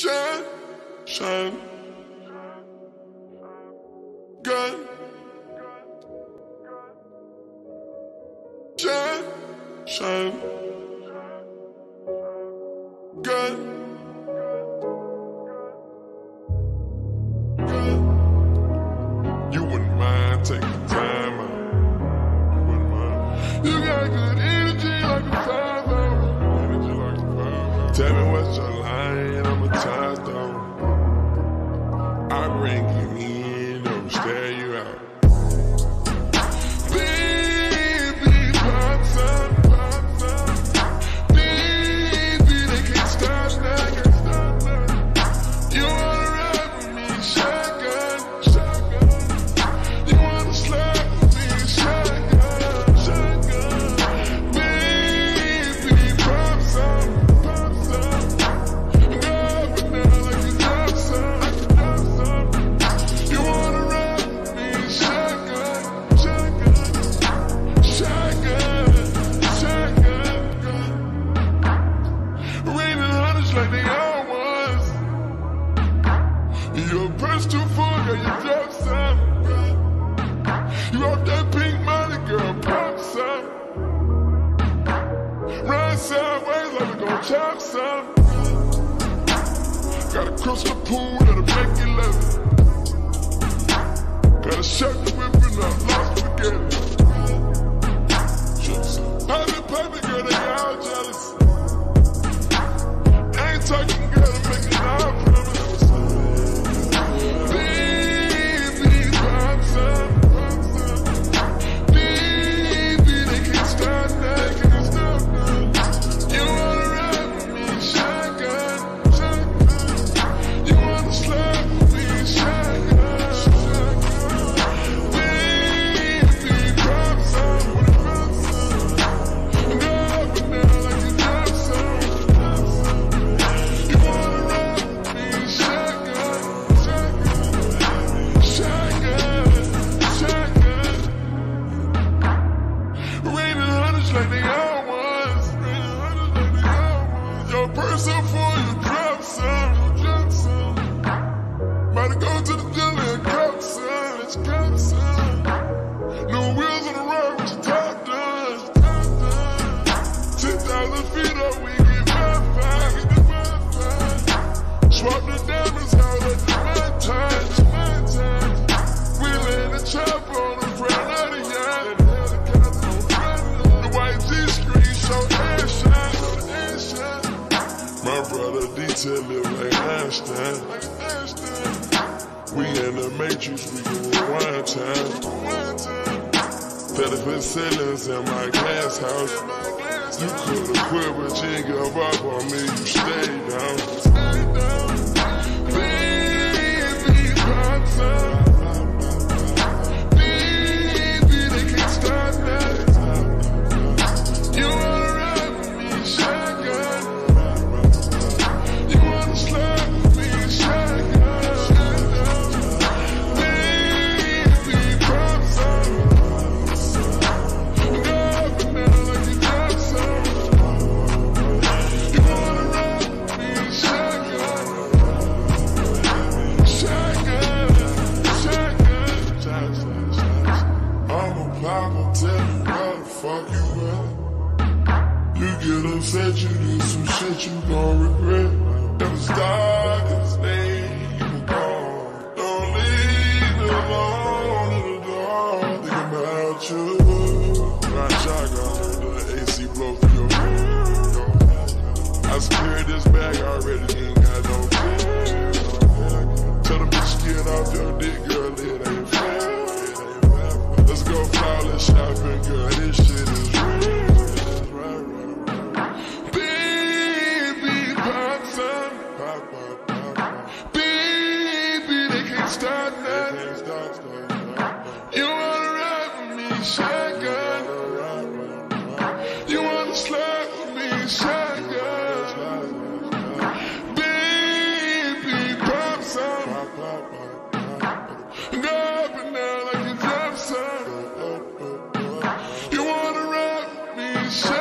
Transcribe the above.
Shine, shine. Gun. Shine, shine. Gun. Gun. You wouldn't mind taking time hour. Tell me what's your line, I'm a tie down. I bring you Your too full, girl, you drop some. You off that pink money, girl, pop some. Run sideways like we gon' chop some. Got a crystal pool that'll make you love it. Got a shot like they all. Raining hundreds like they all was. Your purse so full, you drop some, you drop. About to go to the deli and cop some, let's cop some. New wheels on the road with your top done, top done. Ten thousand feet up, we detail live like Einstein. We in the matrix, we go rewind time, rewind time. Thirty-foot ceilings in my glass house. You could've quit, but you ain't give up on me. You stayed down. Upset, you do some shit you gon' regret. Was dark and stay, you gone. Don't leave me alone in the dark, thinking about you. Ride shotgun, the AC blow through your window. I secured this bag already, ain't got no fear. You wanna me. Baby, drop some. Like you drop some. You wanna rap me.